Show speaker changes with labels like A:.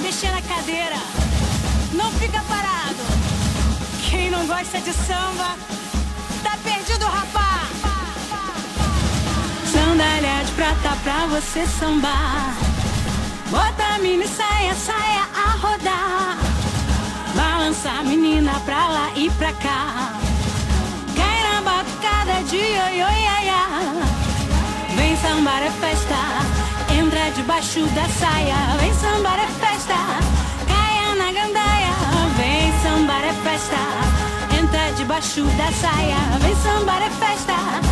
A: Mexer na cadeira. Não fica parado. Quem não gosta de samba, tá perdido, rapá. Sandália de prata pra você sambar. Bota a mini saia, saia a rodar. Balança a menina pra lá e pra cá. Debaixo da saia. Vem sambar é festa, caia na gandaia. Vem sambar é festa, entra debaixo da saia. Vem sambar é festa,